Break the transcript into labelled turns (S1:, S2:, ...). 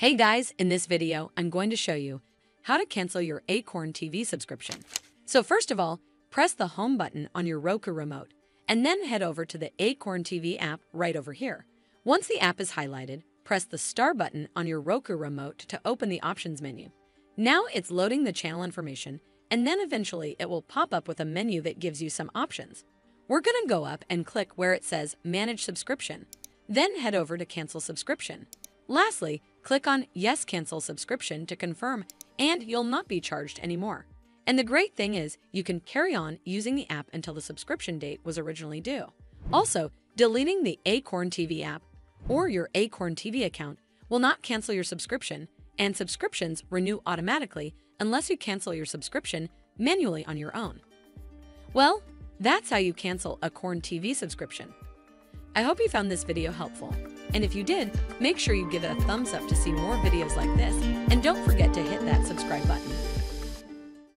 S1: Hey guys, in this video, I'm going to show you how to cancel your Acorn TV subscription. So first of all, press the home button on your Roku remote and then head over to the Acorn TV app right over here. Once the app is highlighted, press the star button on your Roku remote to open the options menu. Now it's loading the channel information and then eventually it will pop up with a menu that gives you some options. We're going to go up and click where it says Manage Subscription, then head over to Cancel Subscription. Lastly, click on Yes Cancel Subscription to confirm, and you'll not be charged anymore. And the great thing is, you can carry on using the app until the subscription date was originally due. Also, deleting the Acorn TV app or your Acorn TV account will not cancel your subscription, and subscriptions renew automatically unless you cancel your subscription manually on your own. Well, that's how you cancel Acorn TV subscription. I hope you found this video helpful. And if you did, make sure you give it a thumbs up to see more videos like this,